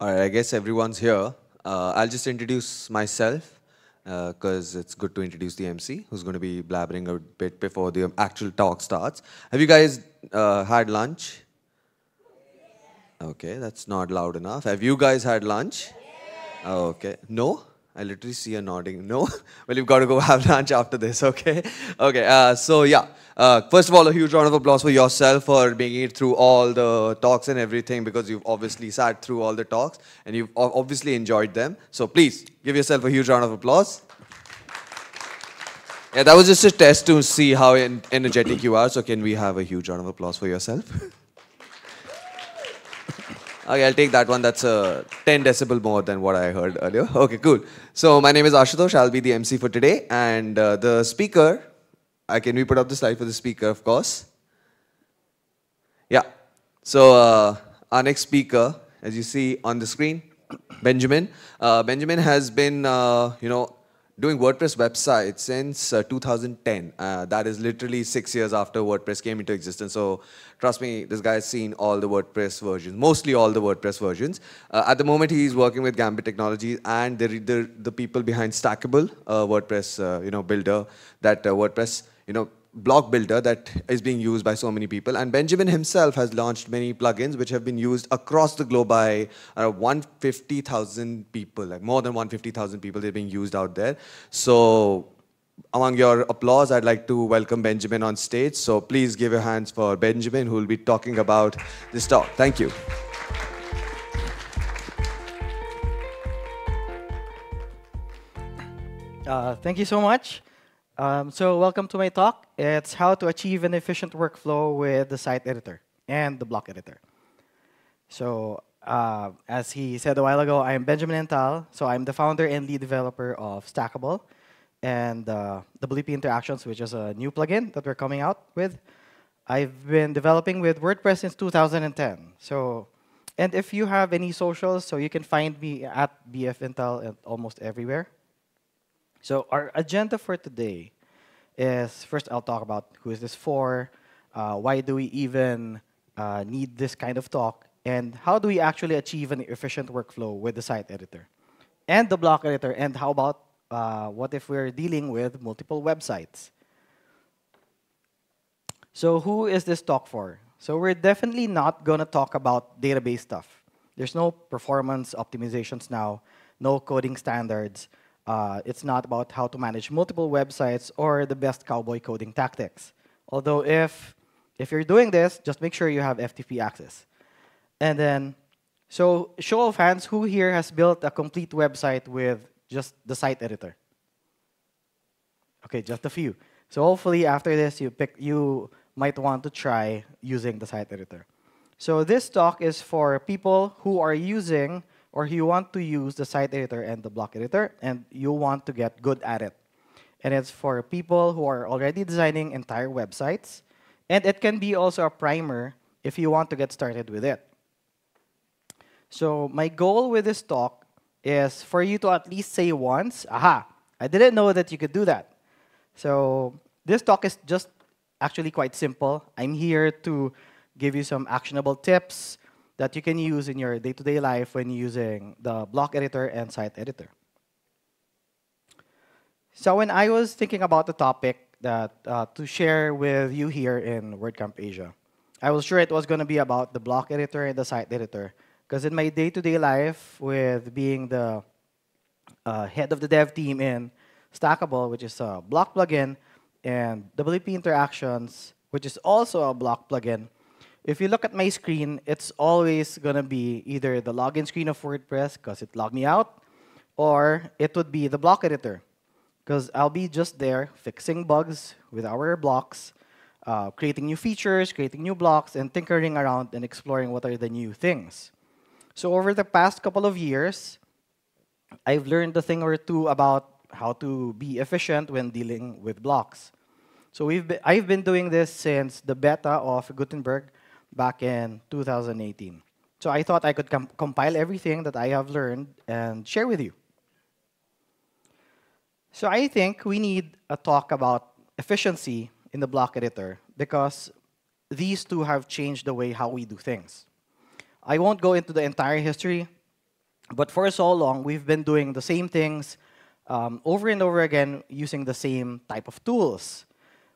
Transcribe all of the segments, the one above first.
All right, I guess everyone's here. Uh, I'll just introduce myself because it's good to introduce the MC who's going to be blabbering a bit before the actual talk starts. Have you guys uh, had lunch? Okay, that's not loud enough. Have you guys had lunch? Okay. No? I literally see you nodding. No? well, you've got to go have lunch after this, okay? Okay, uh, so yeah. Uh, first of all, a huge round of applause for yourself for making it through all the talks and everything because you've obviously sat through all the talks and you've obviously enjoyed them. So please give yourself a huge round of applause. Yeah, that was just a test to see how energetic you are. So can we have a huge round of applause for yourself? Okay, I'll take that one. That's uh, 10 decibel more than what I heard earlier. Okay, cool. So my name is Ashutosh. I'll be the MC for today. And uh, the speaker, uh, can we put up the slide for the speaker, of course? Yeah. So uh, our next speaker, as you see on the screen, Benjamin. Uh, Benjamin has been, uh, you know, doing WordPress websites since uh, 2010. Uh, that is literally six years after WordPress came into existence. So trust me, this guy has seen all the WordPress versions, mostly all the WordPress versions. Uh, at the moment, he's working with Gambit Technologies and the, the, the people behind Stackable, uh, WordPress, uh, you know, builder that uh, WordPress, you know, block builder that is being used by so many people. And Benjamin himself has launched many plugins which have been used across the globe by uh, 150,000 people, like more than 150,000 people. They're being used out there. So among your applause, I'd like to welcome Benjamin on stage. So please give your hands for Benjamin, who will be talking about this talk. Thank you. Uh, thank you so much. Um, so welcome to my talk. It's how to achieve an efficient workflow with the site editor and the block editor. So uh, as he said a while ago, I am Benjamin Intal. So I'm the founder and lead developer of Stackable and uh, WP Interactions, which is a new plugin that we're coming out with. I've been developing with WordPress since 2010. So, and if you have any socials, so you can find me at BF Intal at almost everywhere. So our agenda for today is first I'll talk about who is this for, uh, why do we even uh, need this kind of talk, and how do we actually achieve an efficient workflow with the site editor and the block editor, and how about uh, what if we're dealing with multiple websites? So who is this talk for? So we're definitely not going to talk about database stuff. There's no performance optimizations now, no coding standards. Uh, it's not about how to manage multiple websites or the best cowboy coding tactics. Although if, if you're doing this, just make sure you have FTP access. And then, so show of hands, who here has built a complete website with just the site editor? Okay, just a few. So hopefully after this, you, pick, you might want to try using the site editor. So this talk is for people who are using or you want to use the site editor and the block editor, and you want to get good at it. And it's for people who are already designing entire websites, and it can be also a primer if you want to get started with it. So my goal with this talk is for you to at least say once, aha, I didn't know that you could do that. So this talk is just actually quite simple. I'm here to give you some actionable tips, that you can use in your day-to-day -day life when using the block editor and site editor. So when I was thinking about the topic that uh, to share with you here in WordCamp Asia, I was sure it was going to be about the block editor and the site editor. Because in my day-to-day -day life, with being the uh, head of the dev team in Stackable, which is a block plugin, and WP Interactions, which is also a block plugin, if you look at my screen, it's always going to be either the login screen of WordPress, because it logged me out, or it would be the block editor, because I'll be just there fixing bugs with our blocks, uh, creating new features, creating new blocks, and tinkering around and exploring what are the new things. So over the past couple of years, I've learned a thing or two about how to be efficient when dealing with blocks. So we've been, I've been doing this since the beta of Gutenberg, back in 2018. So I thought I could com compile everything that I have learned and share with you. So I think we need a talk about efficiency in the block editor because these two have changed the way how we do things. I won't go into the entire history But for so long, we've been doing the same things um, over and over again using the same type of tools.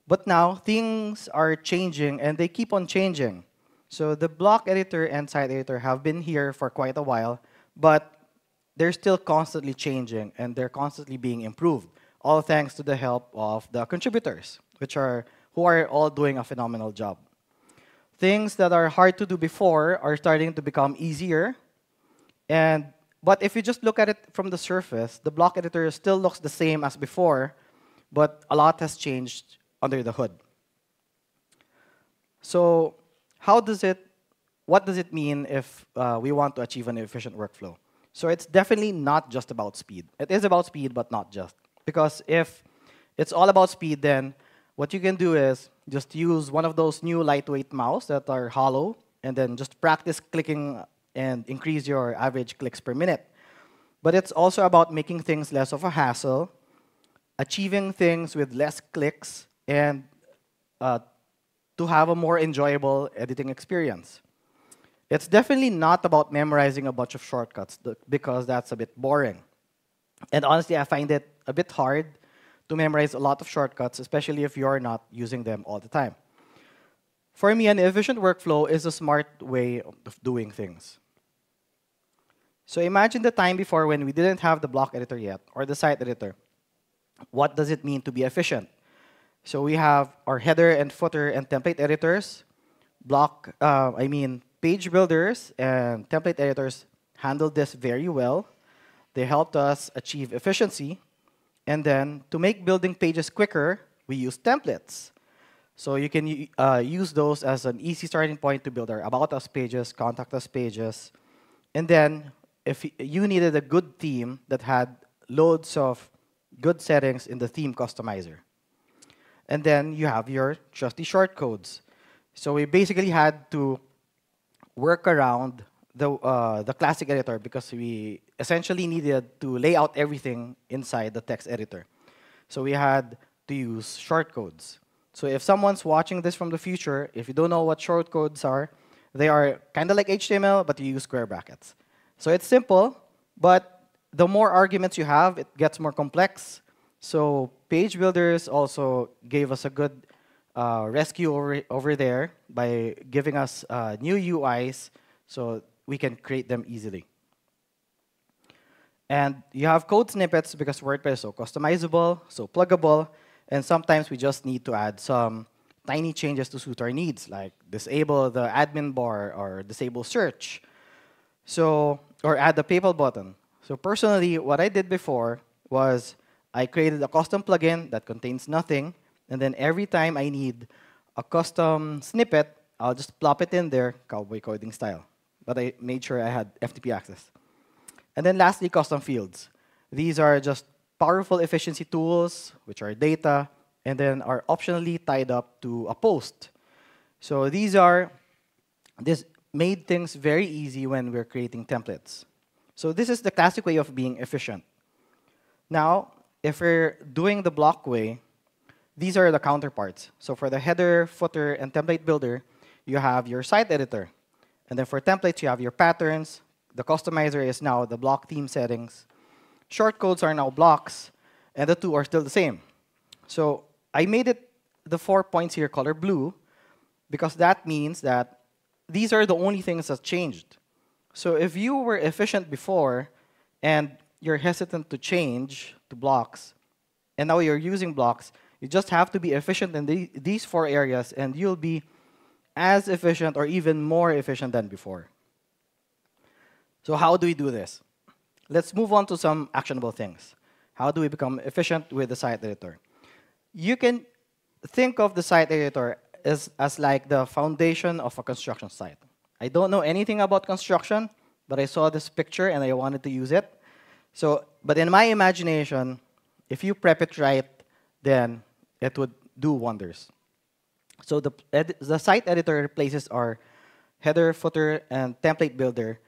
But now things are changing and they keep on changing. So the block editor and site editor have been here for quite a while, but they're still constantly changing and they're constantly being improved, all thanks to the help of the contributors, which are who are all doing a phenomenal job. Things that are hard to do before are starting to become easier. And but if you just look at it from the surface, the block editor still looks the same as before, but a lot has changed under the hood. So how does it, what does it mean if uh, we want to achieve an efficient workflow? So it's definitely not just about speed. It is about speed, but not just. Because if it's all about speed, then what you can do is just use one of those new lightweight mouse that are hollow, and then just practice clicking and increase your average clicks per minute. But it's also about making things less of a hassle, achieving things with less clicks, and uh, to have a more enjoyable editing experience. It's definitely not about memorizing a bunch of shortcuts because that's a bit boring. And honestly, I find it a bit hard to memorize a lot of shortcuts, especially if you're not using them all the time. For me, an efficient workflow is a smart way of doing things. So imagine the time before when we didn't have the block editor yet, or the site editor. What does it mean to be efficient? So we have our header and footer and template editors, block, uh, I mean, page builders and template editors handled this very well. They helped us achieve efficiency. And then to make building pages quicker, we use templates. So you can uh, use those as an easy starting point to build our About Us pages, Contact Us pages. And then if you needed a good theme that had loads of good settings in the theme customizer. And then you have your trusty shortcodes. So we basically had to work around the, uh, the classic editor because we essentially needed to lay out everything inside the text editor. So we had to use shortcodes. So if someone's watching this from the future, if you don't know what shortcodes are, they are kind of like HTML, but you use square brackets. So it's simple, but the more arguments you have, it gets more complex. So page builders also gave us a good uh, rescue over, over there by giving us uh, new UIs so we can create them easily. And you have code snippets because WordPress is so customizable, so pluggable, and sometimes we just need to add some tiny changes to suit our needs, like disable the admin bar or disable search. So, or add the PayPal button. So personally, what I did before was I created a custom plugin that contains nothing, and then every time I need a custom snippet, I'll just plop it in there, cowboy coding style. But I made sure I had FTP access. And then lastly, custom fields. These are just powerful efficiency tools, which are data, and then are optionally tied up to a post. So these are, this made things very easy when we're creating templates. So this is the classic way of being efficient. Now, if we're doing the block way, these are the counterparts. So for the header, footer, and template builder, you have your site editor. And then for templates, you have your patterns. The customizer is now the block theme settings. Shortcodes are now blocks, and the two are still the same. So I made it the four points here color blue because that means that these are the only things that changed. So if you were efficient before and you're hesitant to change, to blocks, and now you're using blocks, you just have to be efficient in the, these four areas, and you'll be as efficient or even more efficient than before. So how do we do this? Let's move on to some actionable things. How do we become efficient with the site editor? You can think of the site editor as, as like the foundation of a construction site. I don't know anything about construction, but I saw this picture and I wanted to use it. So, but in my imagination, if you prep it right, then it would do wonders. So the, the site editor replaces our header, footer, and template builder,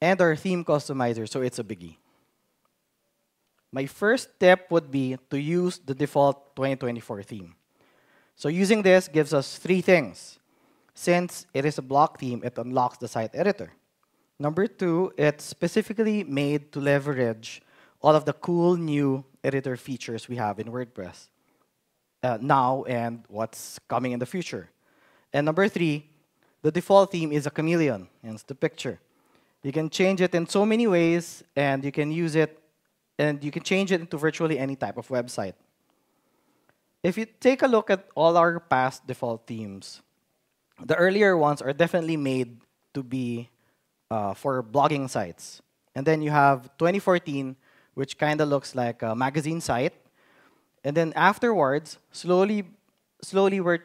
and our theme customizer, so it's a biggie. My first step would be to use the default 2024 theme. So using this gives us three things. Since it is a block theme, it unlocks the site editor. Number two, it's specifically made to leverage all of the cool new editor features we have in WordPress uh, now and what's coming in the future. And number three, the default theme is a chameleon, hence the picture. You can change it in so many ways, and you can use it, and you can change it into virtually any type of website. If you take a look at all our past default themes, the earlier ones are definitely made to be uh, for blogging sites. And then you have 2014, which kind of looks like a magazine site. And then afterwards, slowly, slowly we're,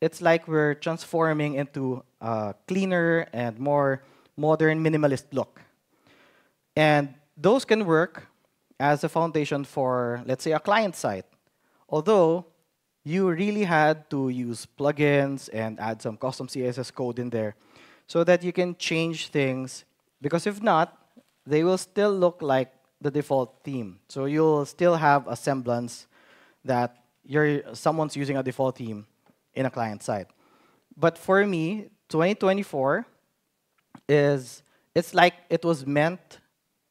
it's like we're transforming into a cleaner and more modern minimalist look. And those can work as a foundation for, let's say, a client site. Although you really had to use plugins and add some custom CSS code in there so that you can change things. Because if not, they will still look like the default theme. So you'll still have a semblance that you're someone's using a default theme in a client side. But for me, 2024 is it's like it was meant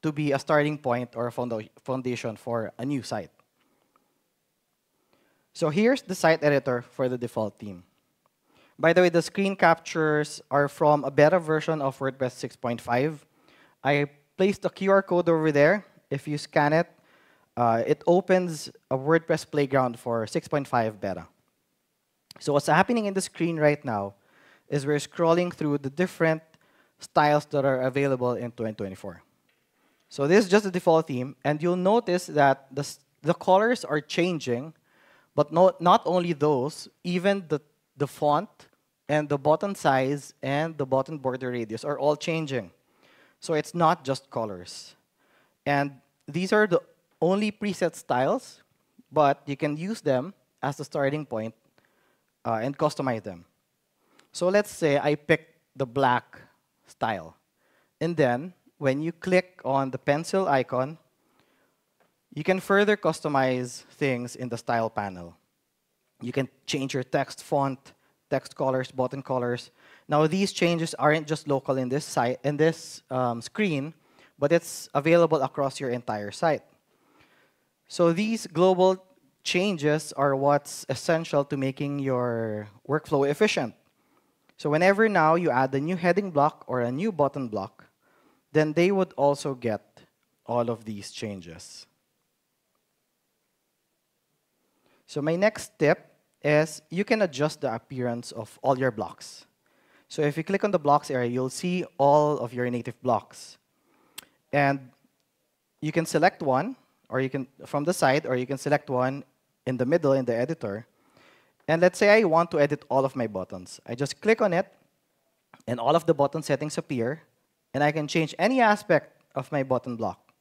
to be a starting point or a foundation for a new site. So here's the site editor for the default theme. By the way, the screen captures are from a beta version of WordPress 6.5. I placed a QR code over there. If you scan it, uh, it opens a WordPress playground for 6.5 beta. So what's happening in the screen right now is we're scrolling through the different styles that are available in 2024. So this is just the default theme, and you'll notice that the, the colors are changing, but no, not only those, even the, the font and the button size and the button border radius are all changing. So it's not just colors. And these are the only preset styles, but you can use them as the starting point uh, and customize them. So let's say I pick the black style. And then when you click on the pencil icon, you can further customize things in the style panel. You can change your text font, text colors, button colors. Now these changes aren't just local in this site in this um, screen, but it's available across your entire site. So these global changes are what's essential to making your workflow efficient. So whenever now you add a new heading block or a new button block, then they would also get all of these changes. So my next tip is you can adjust the appearance of all your blocks. So if you click on the blocks area, you'll see all of your native blocks. And you can select one, or you can from the side, or you can select one in the middle in the editor. And let's say I want to edit all of my buttons. I just click on it, and all of the button settings appear, and I can change any aspect of my button block.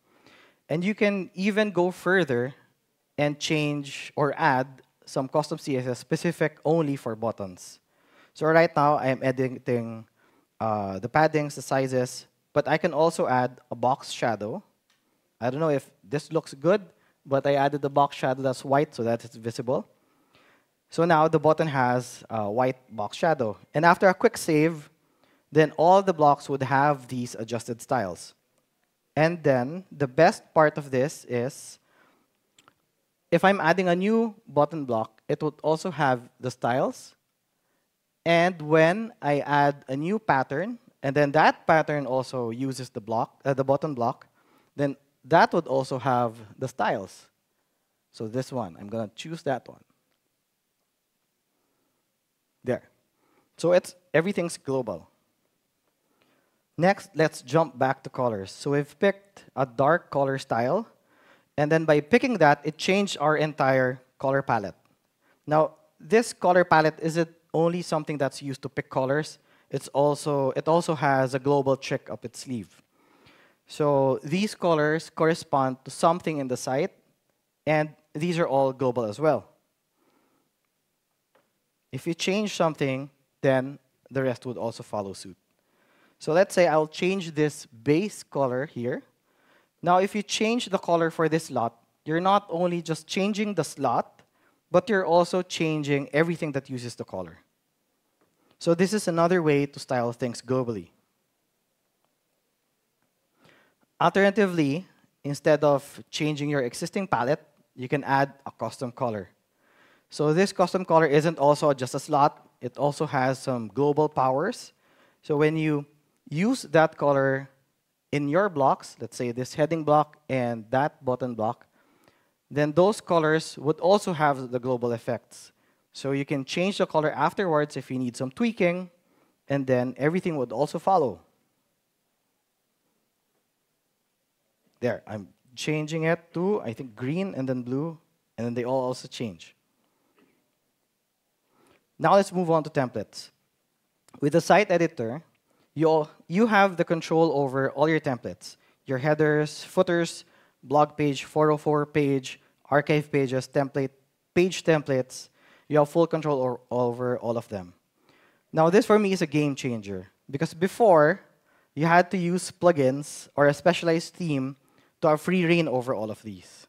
And you can even go further and change or add some custom CSS specific only for buttons. So right now, I'm editing uh, the paddings, the sizes, but I can also add a box shadow. I don't know if this looks good, but I added the box shadow that's white so that it's visible. So now the button has a white box shadow. And after a quick save, then all the blocks would have these adjusted styles. And then the best part of this is if I'm adding a new button block, it would also have the styles. And when I add a new pattern, and then that pattern also uses the block, uh, the button block, then that would also have the styles. So this one, I'm going to choose that one. There. So it's everything's global. Next, let's jump back to colors. So we've picked a dark color style, and then by picking that, it changed our entire color palette. Now, this color palette isn't only something that's used to pick colors, it's also, it also has a global trick up its sleeve. So these colors correspond to something in the site, and these are all global as well. If you change something, then the rest would also follow suit. So let's say I'll change this base color here. Now, if you change the color for this slot, you're not only just changing the slot, but you're also changing everything that uses the color. So this is another way to style things globally. Alternatively, instead of changing your existing palette, you can add a custom color. So this custom color isn't also just a slot. It also has some global powers. So when you use that color in your blocks, let's say this heading block and that button block, then those colors would also have the global effects. So you can change the color afterwards if you need some tweaking, and then everything would also follow. There, I'm changing it to, I think, green and then blue, and then they all also change. Now let's move on to templates. With the site editor, you, you have the control over all your templates, your headers, footers, blog page, 404 page, archive pages, template, page templates. You have full control over all of them. Now this for me is a game changer because before you had to use plugins or a specialized theme to have free reign over all of these.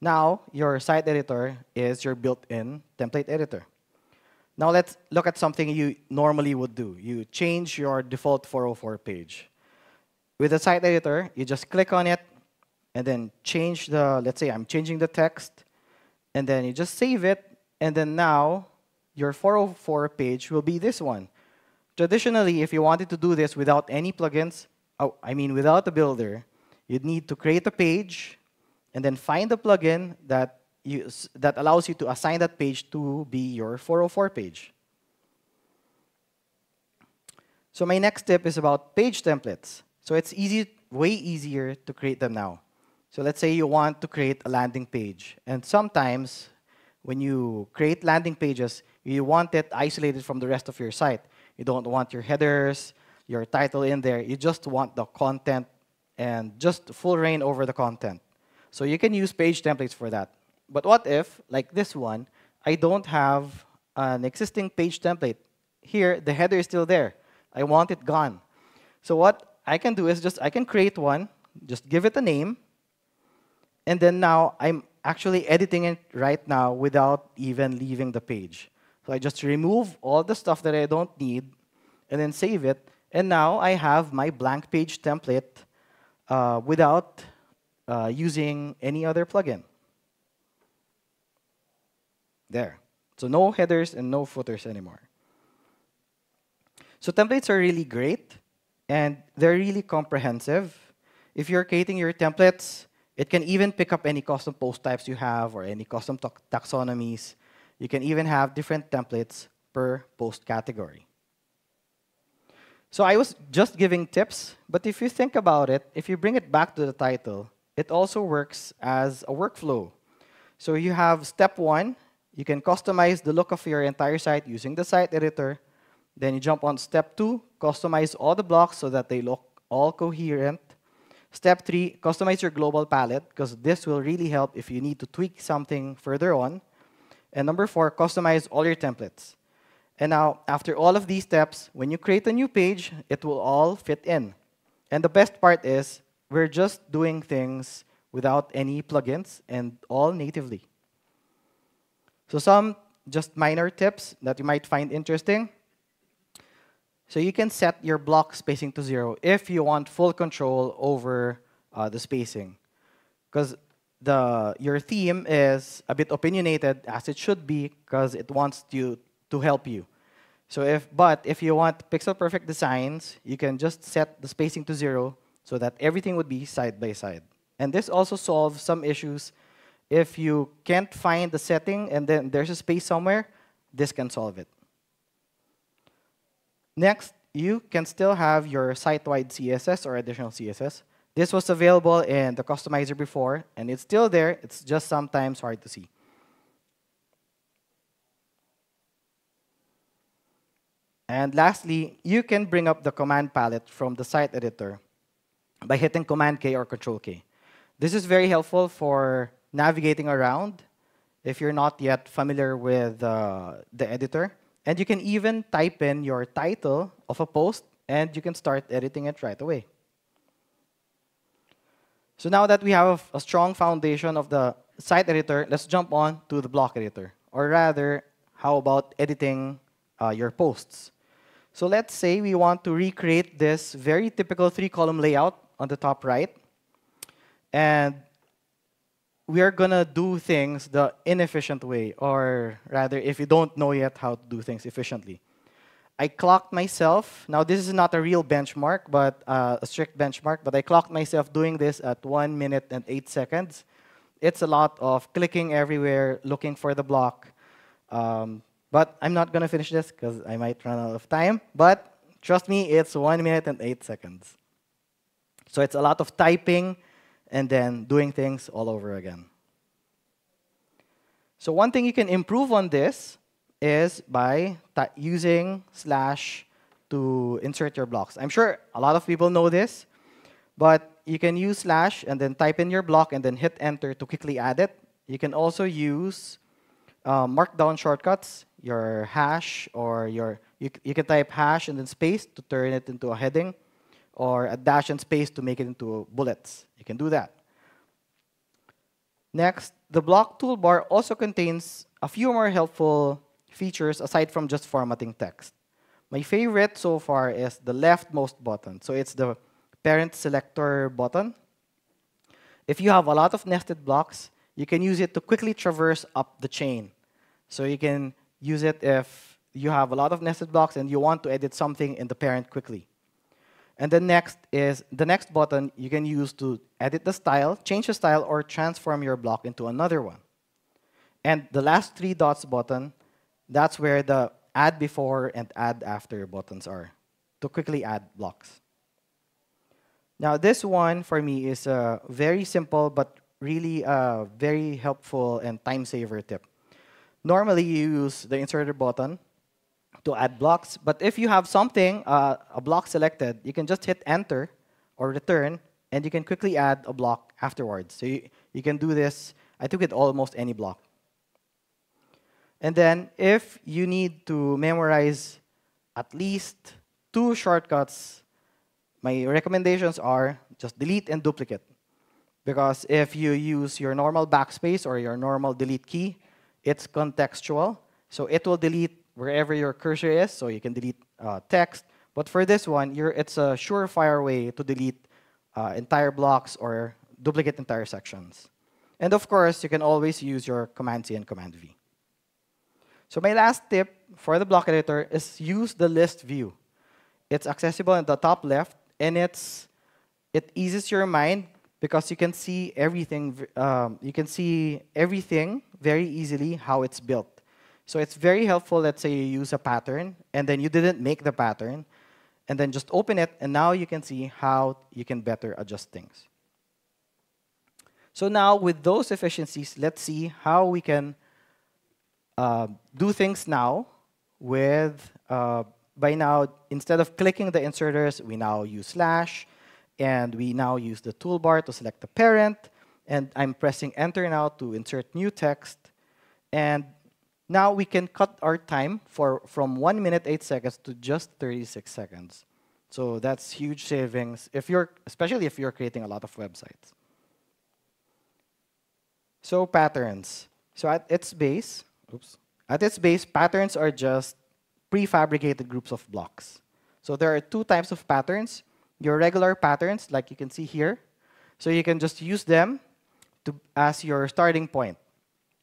Now your site editor is your built-in template editor. Now let's look at something you normally would do. You change your default 404 page. With the site editor, you just click on it and then change the, let's say I'm changing the text, and then you just save it, and then now your 404 page will be this one. Traditionally, if you wanted to do this without any plugins, oh, I mean without a builder, you'd need to create a page and then find a plugin that you, that allows you to assign that page to be your 404 page. So my next tip is about page templates. So it's easy, way easier to create them now. So let's say you want to create a landing page. And sometimes when you create landing pages, you want it isolated from the rest of your site. You don't want your headers, your title in there. You just want the content and just full reign over the content. So you can use page templates for that. But what if, like this one, I don't have an existing page template? Here, the header is still there. I want it gone. So what I can do is just, I can create one, just give it a name, and then now I'm actually editing it right now without even leaving the page. So I just remove all the stuff that I don't need, and then save it, and now I have my blank page template uh, without uh, using any other plugin. There. So no headers and no footers anymore. So templates are really great, and they're really comprehensive. If you're creating your templates, it can even pick up any custom post types you have or any custom taxonomies. You can even have different templates per post category. So I was just giving tips, but if you think about it, if you bring it back to the title, it also works as a workflow. So you have step one, you can customize the look of your entire site using the site editor. Then you jump on step two, customize all the blocks so that they look all coherent. Step three, customize your global palette because this will really help if you need to tweak something further on. And number four, customize all your templates. And now, after all of these steps, when you create a new page, it will all fit in. And the best part is, we're just doing things without any plugins and all natively. So some just minor tips that you might find interesting. So you can set your block spacing to zero if you want full control over uh, the spacing. Because the your theme is a bit opinionated, as it should be, because it wants you to help you. So if, but if you want pixel perfect designs, you can just set the spacing to zero so that everything would be side by side. And this also solves some issues if you can't find the setting and then there's a space somewhere, this can solve it. Next, you can still have your site-wide CSS or additional CSS. This was available in the customizer before, and it's still there. It's just sometimes hard to see. And lastly, you can bring up the command palette from the site editor by hitting Command K or Control K. This is very helpful for navigating around if you're not yet familiar with uh, the editor. And you can even type in your title of a post, and you can start editing it right away. So now that we have a strong foundation of the site editor, let's jump on to the block editor. Or rather, how about editing uh, your posts? So let's say we want to recreate this very typical three-column layout on the top right. And we are gonna do things the inefficient way, or rather, if you don't know yet how to do things efficiently. I clocked myself. Now, this is not a real benchmark, but uh, a strict benchmark. But I clocked myself doing this at one minute and eight seconds. It's a lot of clicking everywhere, looking for the block. Um, but I'm not gonna finish this because I might run out of time. But trust me, it's one minute and eight seconds. So it's a lot of typing and then doing things all over again. So one thing you can improve on this is by using slash to insert your blocks. I'm sure a lot of people know this, but you can use slash and then type in your block and then hit enter to quickly add it. You can also use uh, markdown shortcuts, your hash or your, you, you can type hash and then space to turn it into a heading or a dash and space to make it into bullets. You can do that. Next, the block toolbar also contains a few more helpful features aside from just formatting text. My favorite so far is the leftmost button. So it's the parent selector button. If you have a lot of nested blocks, you can use it to quickly traverse up the chain. So you can use it if you have a lot of nested blocks and you want to edit something in the parent quickly. And the next is the next button you can use to edit the style, change the style, or transform your block into another one. And the last three dots button, that's where the add before and add after buttons are to quickly add blocks. Now, this one for me is a very simple but really a very helpful and time saver tip. Normally, you use the inserter button to add blocks. But if you have something, uh, a block selected, you can just hit enter or return, and you can quickly add a block afterwards. So you, you can do this, I think, with almost any block. And then if you need to memorize at least two shortcuts, my recommendations are just delete and duplicate. Because if you use your normal backspace or your normal delete key, it's contextual. So it will delete wherever your cursor is, so you can delete uh, text. But for this one, it's a surefire way to delete uh, entire blocks or duplicate entire sections. And of course, you can always use your Command C and Command V. So my last tip for the block editor is use the list view. It's accessible in the top left, and it's it eases your mind because you can see everything. Um, you can see everything very easily how it's built. So it's very helpful, let's say you use a pattern, and then you didn't make the pattern, and then just open it, and now you can see how you can better adjust things. So now, with those efficiencies, let's see how we can uh, do things now with, uh, by now, instead of clicking the inserters, we now use slash, and we now use the toolbar to select the parent, and I'm pressing enter now to insert new text, and now we can cut our time for, from 1 minute 8 seconds to just 36 seconds. So that's huge savings, if you're, especially if you're creating a lot of websites. So patterns. So at its base, oops, at its base, patterns are just prefabricated groups of blocks. So there are two types of patterns. Your regular patterns, like you can see here. So you can just use them to, as your starting point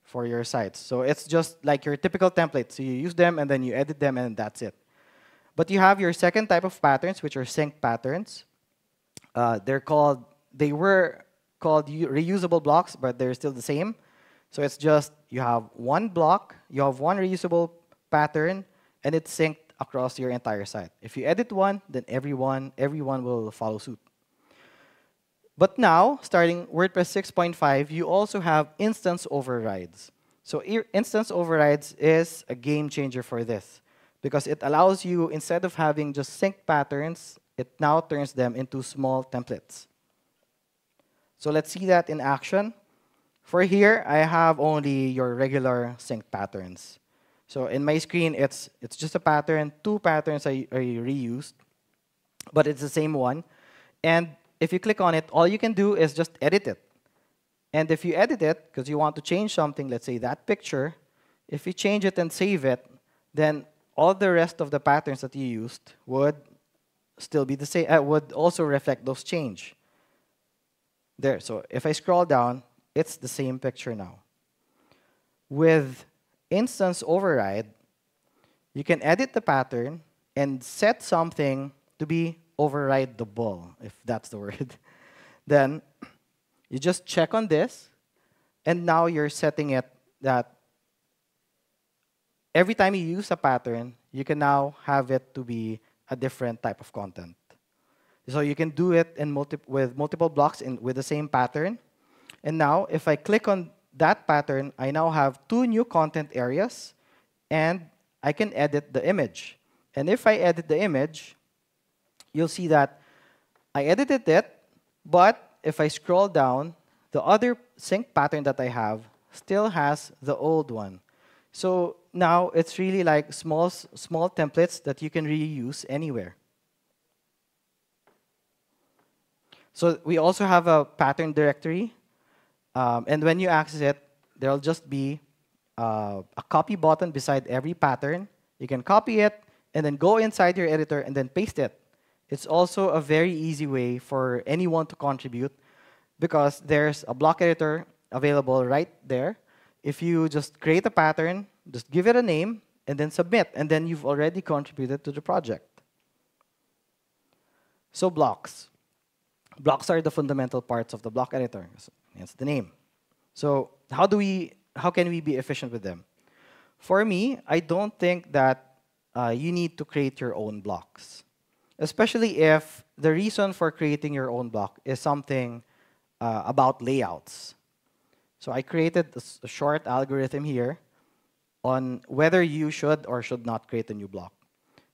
for your sites. So it's just like your typical template. So you use them and then you edit them and that's it. But you have your second type of patterns, which are sync patterns. Uh, they're called, they were called reusable blocks, but they're still the same. So it's just you have one block, you have one reusable pattern, and it's synced across your entire site. If you edit one, then everyone, everyone will follow suit. But now, starting WordPress 6.5, you also have instance overrides. So instance overrides is a game changer for this because it allows you, instead of having just sync patterns, it now turns them into small templates. So let's see that in action. For here, I have only your regular sync patterns. So in my screen, it's, it's just a pattern. Two patterns I, I reused, but it's the same one. And if you click on it, all you can do is just edit it. And if you edit it, because you want to change something, let's say that picture, if you change it and save it, then all the rest of the patterns that you used would still be the same, uh, would also reflect those change. There, so if I scroll down, it's the same picture now. With instance override, you can edit the pattern and set something to be overrideable, if that's the word. then you just check on this, and now you're setting it that every time you use a pattern, you can now have it to be a different type of content. So you can do it in multi with multiple blocks in, with the same pattern. And now, if I click on that pattern, I now have two new content areas, and I can edit the image. And if I edit the image, you'll see that I edited it, but if I scroll down, the other sync pattern that I have still has the old one. So now it's really like small, small templates that you can reuse anywhere. So we also have a pattern directory. Um, and when you access it, there'll just be uh, a copy button beside every pattern. You can copy it and then go inside your editor and then paste it. It's also a very easy way for anyone to contribute because there's a block editor available right there. If you just create a pattern, just give it a name, and then submit, and then you've already contributed to the project. So blocks. Blocks are the fundamental parts of the block editor. Hence the name. So how do we, how can we be efficient with them? For me, I don't think that uh, you need to create your own blocks, especially if the reason for creating your own block is something uh, about layouts. So I created a, a short algorithm here on whether you should or should not create a new block.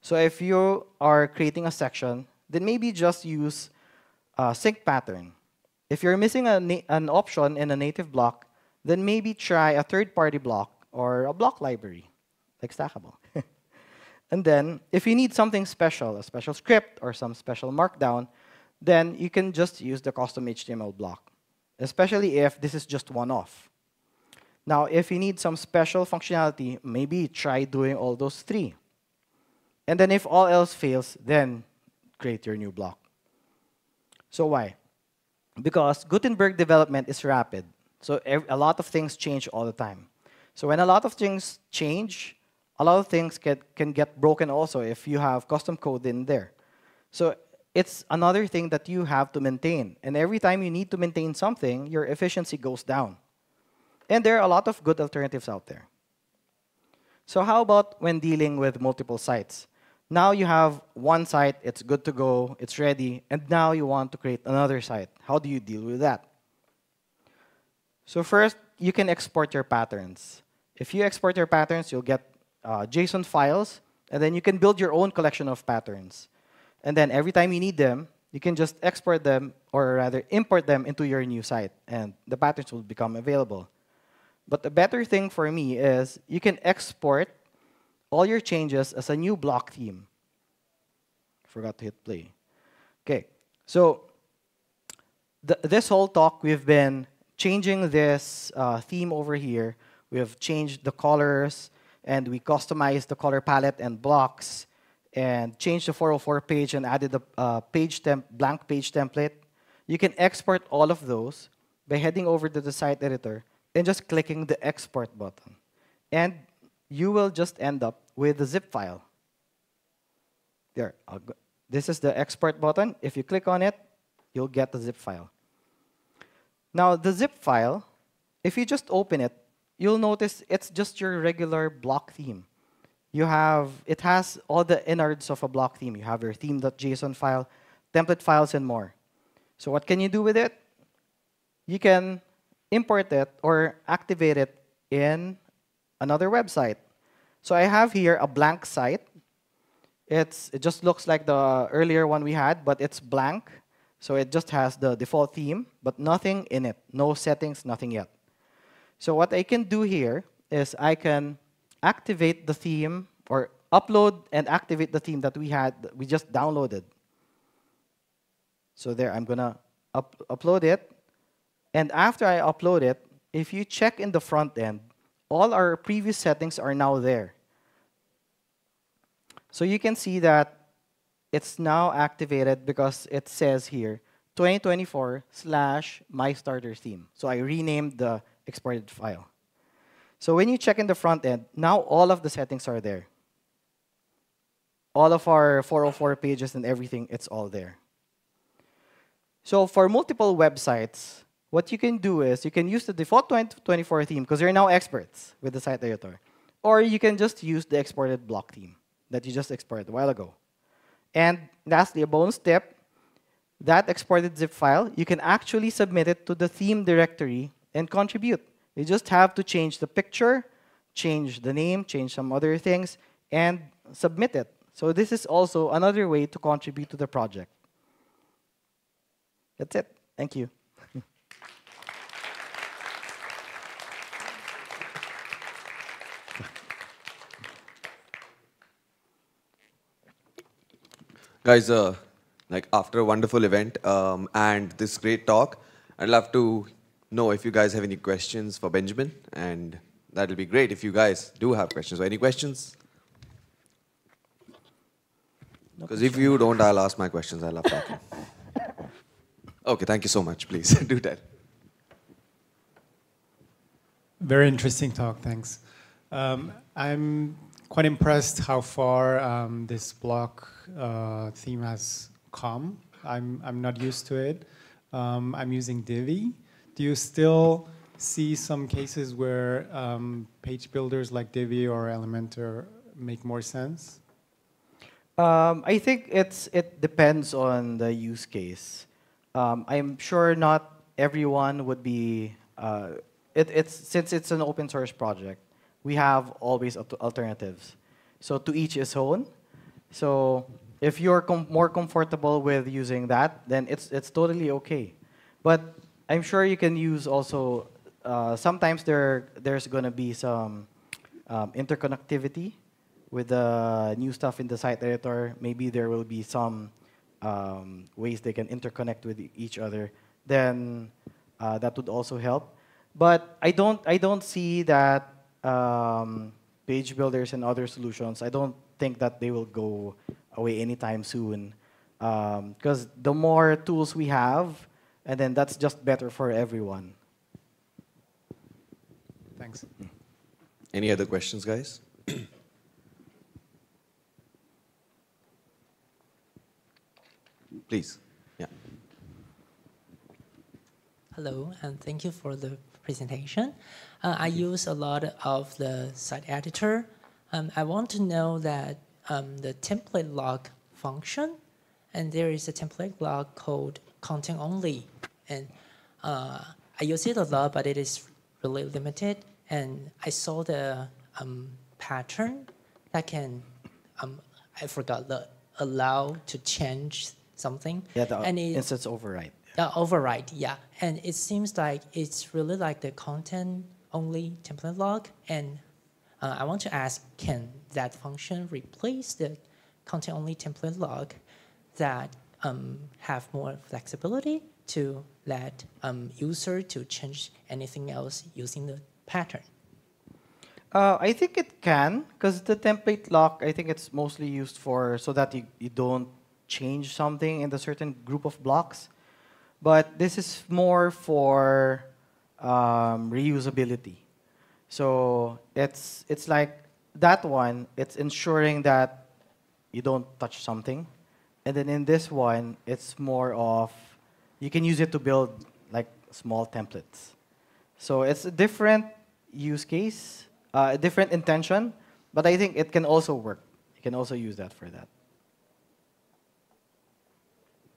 So if you are creating a section, then maybe just use a sync pattern. If you're missing an option in a native block, then maybe try a third-party block or a block library, like Stackable. And then, if you need something special, a special script or some special markdown, then you can just use the custom HTML block, especially if this is just one-off. Now, if you need some special functionality, maybe try doing all those three. And then if all else fails, then create your new block. So why? Because Gutenberg development is rapid. So a lot of things change all the time. So when a lot of things change, a lot of things get, can get broken also if you have custom code in there. So it's another thing that you have to maintain. And every time you need to maintain something, your efficiency goes down. And there are a lot of good alternatives out there. So how about when dealing with multiple sites? Now you have one site, it's good to go, it's ready, and now you want to create another site. How do you deal with that? So first, you can export your patterns. If you export your patterns, you'll get uh, JSON files, and then you can build your own collection of patterns. And then every time you need them, you can just export them, or rather import them into your new site, and the patterns will become available. But the better thing for me is you can export all your changes as a new block theme. Forgot to hit play. Okay, so th this whole talk we've been changing this uh, theme over here. We have changed the colors, and we customized the color palette and blocks, and changed the 404 page and added the uh, page blank page template. You can export all of those by heading over to the site editor and just clicking the export button. And you will just end up with a zip file. There, this is the export button. If you click on it, you'll get the zip file. Now, the zip file, if you just open it, you'll notice it's just your regular block theme. You have, it has all the innards of a block theme. You have your theme.json file, template files, and more. So what can you do with it? You can import it or activate it in another website. So I have here a blank site. It's, it just looks like the earlier one we had, but it's blank. So it just has the default theme, but nothing in it. No settings, nothing yet. So what I can do here is I can activate the theme or upload and activate the theme that we had, we just downloaded. So there, I'm going to up upload it. And after I upload it, if you check in the front end, all our previous settings are now there. So you can see that it's now activated because it says here, 2024 slash my starter theme. So I renamed the exported file. So when you check in the front end, now all of the settings are there. All of our 404 pages and everything, it's all there. So for multiple websites, what you can do is you can use the default 2024 theme because you're now experts with the site editor. Or you can just use the exported block theme that you just exported a while ago. And lastly, a bonus tip, that exported zip file, you can actually submit it to the theme directory and contribute. You just have to change the picture, change the name, change some other things, and submit it. So this is also another way to contribute to the project. That's it. Thank you. Guys, uh, like after a wonderful event um, and this great talk, I'd love to know if you guys have any questions for Benjamin, and that'll be great if you guys do have questions. Or any questions? Because if you don't, I'll ask my questions. I love talking. okay, thank you so much. Please do that. Very interesting talk, thanks. Um, I'm quite impressed how far um, this block uh, theme has come. I'm, I'm not used to it. Um, I'm using Divi. Do you still see some cases where um, page builders like Divi or Elementor make more sense? Um, I think it's it depends on the use case. Um, I'm sure not everyone would be. Uh, it, it's since it's an open source project, we have always alternatives. So to each his own. So if you're com more comfortable with using that, then it's it's totally okay. But I'm sure you can use also. Uh, sometimes there there's gonna be some um, interconnectivity with the new stuff in the site editor. Maybe there will be some um, ways they can interconnect with each other. Then uh, that would also help. But I don't I don't see that um, page builders and other solutions. I don't think that they will go away anytime soon. Because um, the more tools we have, and then that's just better for everyone. Thanks. Any other questions, guys? Please. Yeah. Hello, and thank you for the presentation. Uh, I use a lot of the site editor. Um, I want to know that um, the template lock function, and there is a template lock called content only. And uh, I use it a lot, but it is really limited. And I saw the um, pattern that can, um, I forgot the allow to change something. Yeah, the and it, instance override. The override, yeah. And it seems like it's really like the content only template lock. And uh, I want to ask, can that function replace the content only template lock that um, have more flexibility to let um, user to change anything else using the pattern? Uh, I think it can, because the template lock, I think it's mostly used for so that you, you don't change something in the certain group of blocks. But this is more for um, reusability. So it's, it's like that one, it's ensuring that you don't touch something. And then in this one, it's more of, you can use it to build like small templates. So it's a different use case, uh, a different intention, but I think it can also work. You can also use that for that.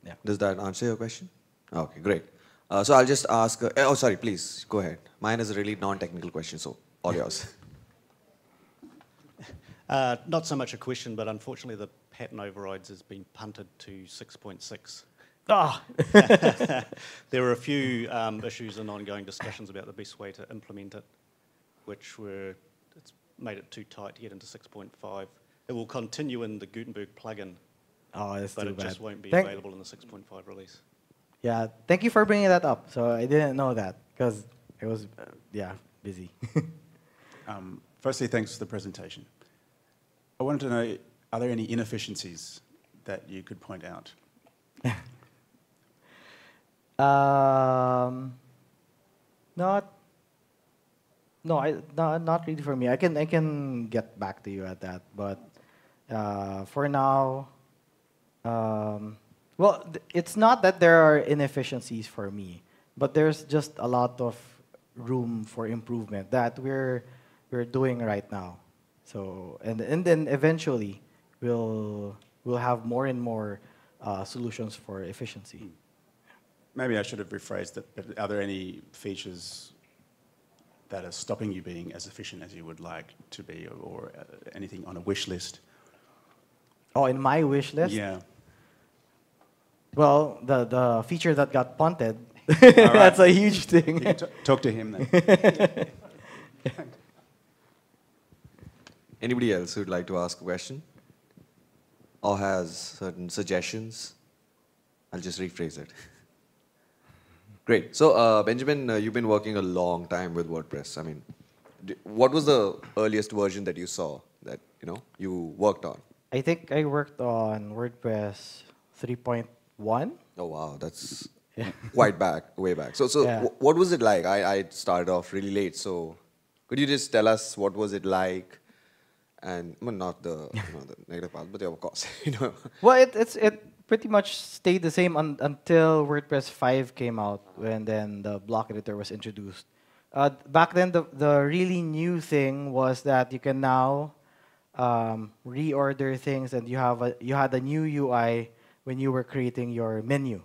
Yeah. Does that answer your question? Okay, great. Uh, so I'll just ask, uh, oh, sorry, please, go ahead. Mine is a really non-technical question, so all yours. Uh, not so much a question, but unfortunately the pattern overrides has been punted to 6.6. Ah! there were a few um, issues and ongoing discussions about the best way to implement it, which were, it's made it too tight to get into 6.5. It will continue in the Gutenberg plugin, oh, that's but too it bad. just won't be Thank available in the 6.5 release. Yeah, thank you for bringing that up. So I didn't know that because it was, uh, yeah, busy. Um, firstly, thanks for the presentation. I wanted to know, are there any inefficiencies that you could point out? Um, not. No, I not, not really for me. I can I can get back to you at that, but uh, for now, um, well, it's not that there are inefficiencies for me, but there's just a lot of room for improvement that we're we're doing right now. So and and then eventually we'll we'll have more and more uh, solutions for efficiency. Maybe I should have rephrased that, but are there any features that are stopping you being as efficient as you would like to be, or, or uh, anything on a wish list? Oh, in my wish list. Yeah. Well, the the feature that got punted. that's a huge thing. You t- talk to him then. Anybody else who'd like to ask a question? Or has certain suggestions? I'll just rephrase it. Great. So, uh, Benjamin, uh, you've been working a long time with WordPress. I mean, d- what was the earliest version that you saw that you know you worked on? I think I worked on WordPress 3.1. Oh wow, that's quite back, way back. So, so Yeah. wh- what was it like? I, I started off really late. So, could you just tell us what was it like? And well, not the you know the negative part, but yeah, of course, you know. Well, it it's it pretty much stayed the same un- until WordPress 5 came out, when then the block editor was introduced. Uh, back then, the the really new thing was that you can now um, reorder things, and you have a you had a new UI when you were creating your menu.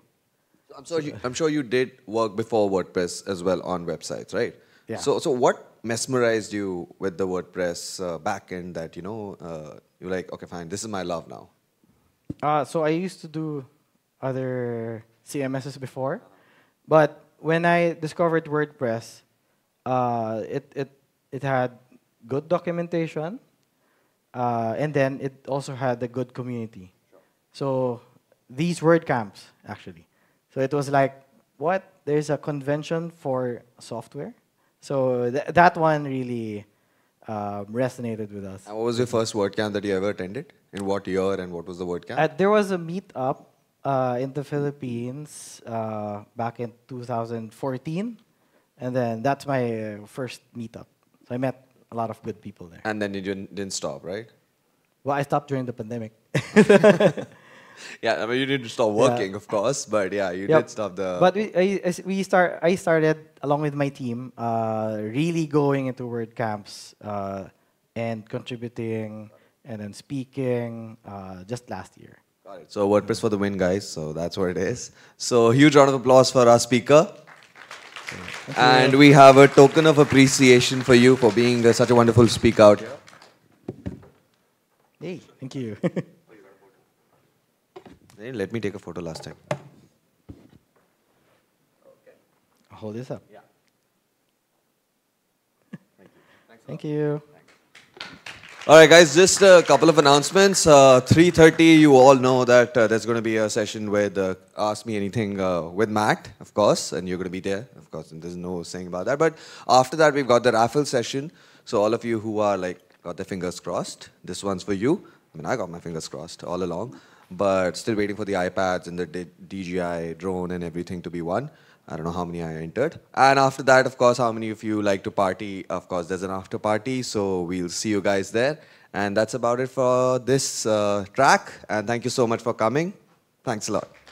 I'm sure you, I'm sure you did work before WordPress as well on websites, right? Yeah. So, so what mesmerized you with the WordPress uh, backend that you know uh, you're like, okay, fine, this is my love now. Uh, so I used to do other CMSs before, but when I discovered WordPress, uh, it, it, it had good documentation, uh, and then it also had a good community. So these WordCamps, actually. So it was like, what? There's a convention for software? So th- that one really um, resonated with us. And what was your first WordCamp that you ever attended? In what year and what was the WordCamp? Uh, there was a meetup uh, in the Philippines uh, back in 2014, and then that's my first meetup. So I met a lot of good people there. and then you didn't, didn't stop, right? Well, I stopped during the pandemic. Yeah, I mean you didn't stop Yeah. working, of course, but yeah, you Yep. did stop the. But we, I, we start. I started along with my team, uh, really going into WordCamps uh, and contributing, and then speaking uh, just last year. Got it. So WordPress for the win, guys. So that's what it is. So huge round of applause for our speaker. And we have a token of appreciation for you for being uh, such a wonderful speaker out here. Hey, thank you. Hey, let me take a photo last time. I'll hold this up. Yeah. Thank you. All right, guys, just a couple of announcements. Uh, 3.30, you all know that uh, there's going to be a session with uh, Ask Me Anything uh, with Matt, of course, and you're going to be there, of course, and there's no saying about that. But after that, we've got the raffle session. So all of you who are like, got their fingers crossed, this one's for you. I mean, I got my fingers crossed all along, but still waiting for the iPads and the D- DJI drone and everything to be won. I don't know how many I entered. And after that, of course, how many of you like to party? Of course, there's an after party, so we'll see you guys there. And that's about it for this uh, track. And thank you so much for coming. Thanks a lot.